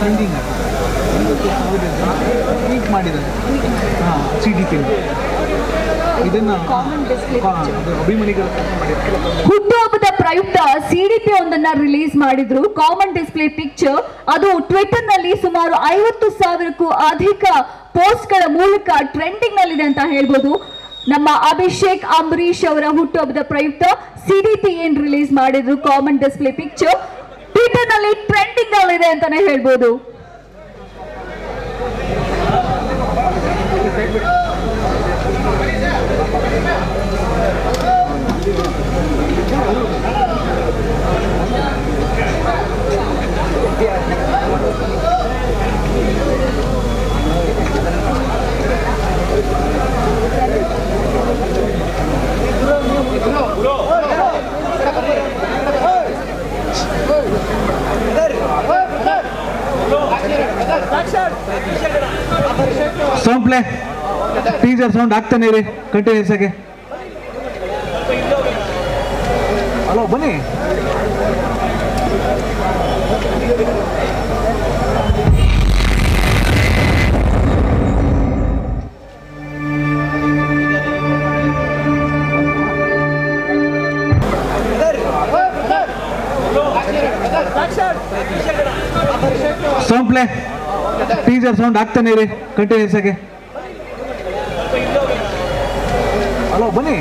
Trending tweet ಮಾಡಿದ್ದಾರೆ. ಹಾಂ C D ಇದನ್ನು ಅಭಿಮಾನಿಗಳ ಹುಟ್ಟುಹಬ್ಬದ ಪ್ರಯುಕ್ತ ಸಿಡಿಪಿ ಒಂದನ್ನ ರಿಲೀಸ್ ಮಾಡಿದ್ರು. ಕಾಮನ್ ಡಿಸ್ಪ್ಲೇ ಪಿಕ್ಚರ್ ಅದು ಟ್ವಿಟರ್ನಲ್ಲಿ ಸುಮಾರು ಐವತ್ತು ಸಾವಿರಕ್ಕೂ ಅಧಿಕ ಪೋಸ್ಟ್ಗಳ ಮೂಲಕ ಟ್ರೆಂಡಿಂಗ್ ನಲ್ಲಿದೆ ಅಂತ ಹೇಳ್ಬೋದು. ನಮ್ಮ ಅಭಿಷೇಕ್ ಅಂಬರೀಶ್ ಅವರ ಹುಟ್ಟುಹಬ್ಬದ ಪ್ರಯುಕ್ತ ಸಿಡಿಟಿ ಎನ್ ರಿಲೀಸ್ ಮಾಡಿದ್ರು ಕಾಮನ್ ಡಿಸ್ಪ್ಲೇ ಪಿಕ್ಚರ್ ಟ್ವಿಟರ್ನಲ್ಲಿ ಟ್ರೆಂಡಿಂಗ್ ಅಲ್ಲಿದೆ ಅಂತಾನೆ ಹೇಳ್ಬೋದು. ಸೌಂಡ್ ಪ್ಲೇ ಟೀಸರ್ ಸೌಂಡ್ ಆಗ್ತಾನೆ ರೀ ಕಂಟಿನ್ಯೂಸ್ ಆಗಿ ಹಲೋ ಬನ್ನಿ. ಸೌಂಡ್ ಪ್ಲೇ ಟೀಸರ್ ಸೌಂಡ್ ಆಗ್ತಾನೆ ರೀ ಕಂಟಿನ್ಯೂಸ್ ಆಗಿ. ಹಲೋ ಬನ್ನಿ.